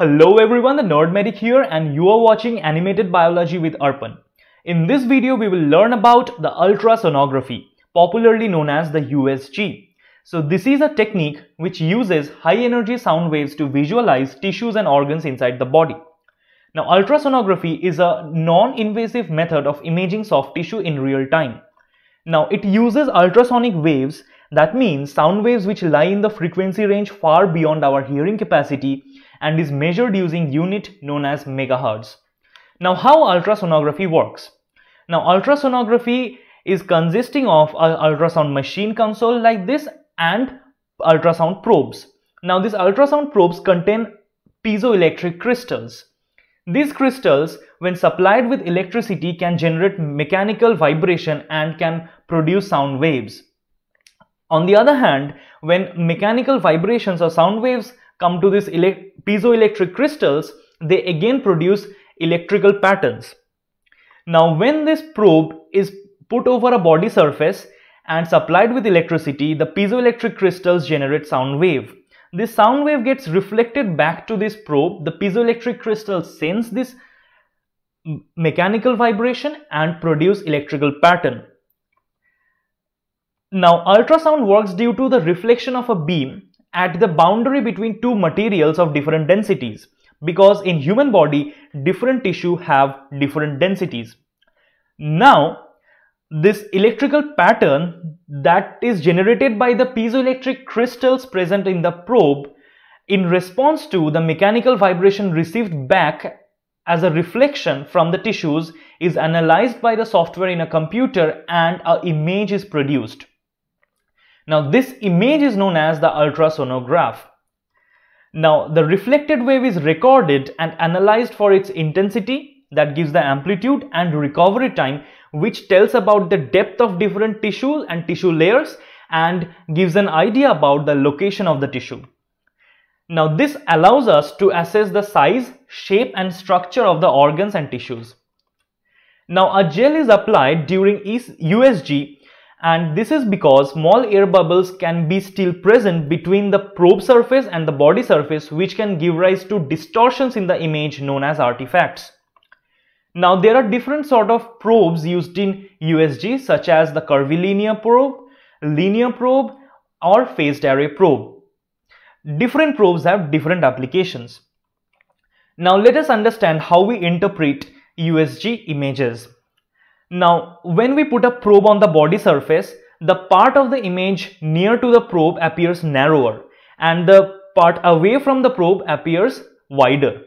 Hello everyone, the Nerd Medic here and you are watching Animated Biology with Arpan. In this video, we will learn about the ultrasonography, popularly known as the USG. So this is a technique which uses high energy sound waves to visualize tissues and organs inside the body. Now ultrasonography is a non-invasive method of imaging soft tissue in real time. Now it uses ultrasonic waves that means sound waves which lie in the frequency range far beyond our hearing capacity and is measured using unit known as megahertz. Now how ultrasonography works? Now ultrasonography is consisting of an ultrasound machine console like this and ultrasound probes. Now these ultrasound probes contain piezoelectric crystals. These crystals when supplied with electricity can generate mechanical vibration and can produce sound waves. On the other hand, when mechanical vibrations or sound waves come to these piezoelectric crystals, they again produce electrical patterns. Now when this probe is put over a body surface and supplied with electricity, the piezoelectric crystals generate sound wave. This sound wave gets reflected back to this probe. The piezoelectric crystals sense this mechanical vibration and produce electrical pattern. Now ultrasound works due to the reflection of a beam at the boundary between two materials of different densities because in human body different tissue have different densities. Now this electrical pattern that is generated by the piezoelectric crystals present in the probe in response to the mechanical vibration received back as a reflection from the tissues is analyzed by the software in a computer and an image is produced. Now this image is known as the ultrasonograph. Now the reflected wave is recorded and analyzed for its intensity that gives the amplitude and recovery time which tells about the depth of different tissue and tissue layers and gives an idea about the location of the tissue. Now this allows us to assess the size, shape and structure of the organs and tissues. Now a gel is applied during USG and this is because small air bubbles can be still present between the probe surface and the body surface which can give rise to distortions in the image known as artifacts. Now there are different sort of probes used in USG such as the curvilinear probe, linear probe or phased array probe. Different probes have different applications. Now let us understand how we interpret USG images. Now, when we put a probe on the body surface, the part of the image near to the probe appears narrower and the part away from the probe appears wider.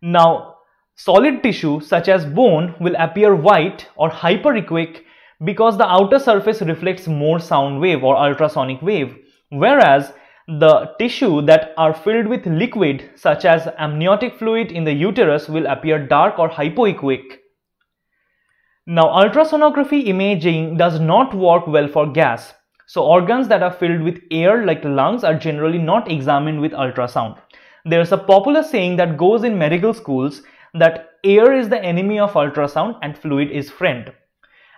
Now, solid tissue such as bone will appear white or hyperechoic because the outer surface reflects more sound wave or ultrasonic wave, whereas the tissue that are filled with liquid such as amniotic fluid in the uterus will appear dark or hypoechoic. Now ultrasonography imaging does not work well for gas. So organs that are filled with air like lungs are generally not examined with ultrasound. There's a popular saying that goes in medical schools that air is the enemy of ultrasound and fluid is friend.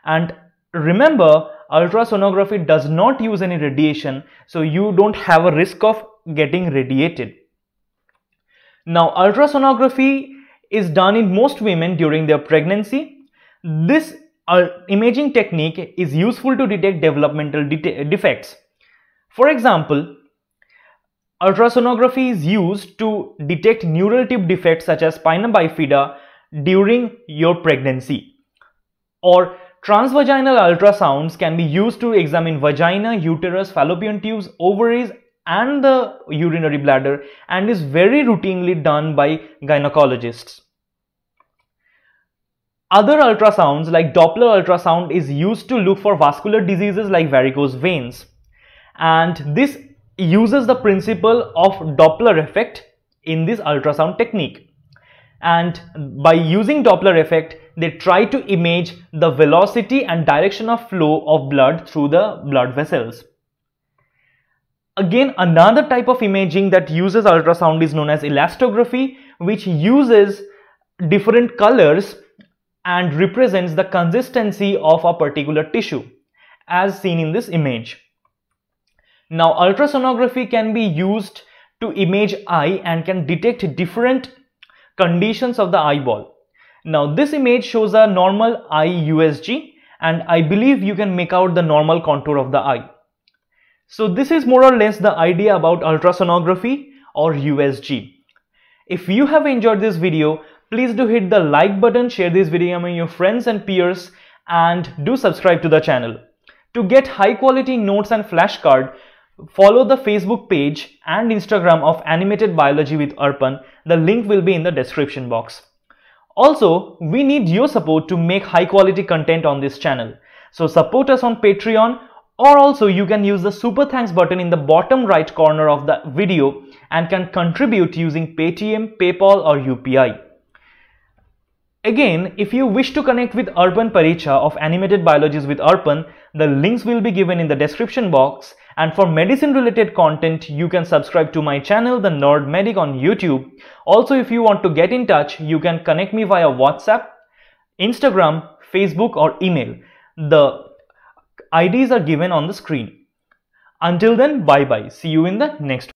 And remember ultrasonography does not use any radiation so you don't have a risk of getting radiated. Now ultrasonography is done in most women during their pregnancy this uh, imaging technique is useful to detect developmental de defects. For example, ultrasonography is used to detect neural tube defects such as spina bifida during your pregnancy. Or transvaginal ultrasounds can be used to examine vagina, uterus, fallopian tubes, ovaries and the urinary bladder and is very routinely done by gynecologists. Other ultrasounds like Doppler ultrasound is used to look for vascular diseases like varicose veins. And this uses the principle of Doppler effect in this ultrasound technique. And by using Doppler effect, they try to image the velocity and direction of flow of blood through the blood vessels. Again, another type of imaging that uses ultrasound is known as elastography, which uses different colors and represents the consistency of a particular tissue as seen in this image. Now ultrasonography can be used to image eye and can detect different conditions of the eyeball. Now this image shows a normal eye USG and I believe you can make out the normal contour of the eye. So this is more or less the idea about ultrasonography or USG. If you have enjoyed this video, please do hit the like button, share this video among your friends and peers and do subscribe to the channel. To get high quality notes and flashcard, follow the Facebook page and Instagram of Animated Biology with Arpan. The link will be in the description box. Also, we need your support to make high quality content on this channel. So support us on Patreon or also you can use the super thanks button in the bottom right corner of the video and can contribute using Paytm, PayPal or UPI. Again, if you wish to connect with Arpan Parichha of Animated Biologies with Arpan, the links will be given in the description box and for medicine related content, you can subscribe to my channel, The Nerd Medic on YouTube. Also, if you want to get in touch, you can connect me via WhatsApp, Instagram, Facebook or email. The IDs are given on the screen. Until then, bye bye. See you in the next